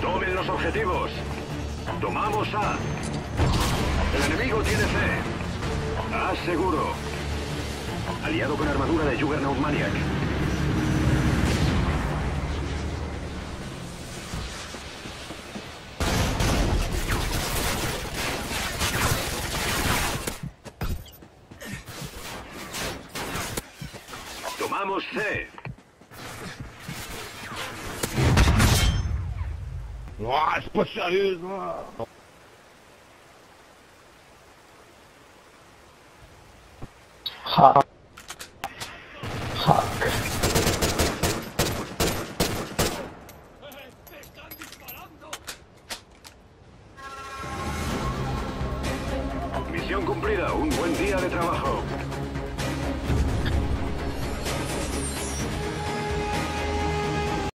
Tomen los objetivos. Tomamos A. El enemigo tiene C. A seguro. Aliado con armadura de Juggernaut Maniac. Tomamos C. Ah, spécialisme Hack. Hack. Misión cumplida. Un buen día de trabajo.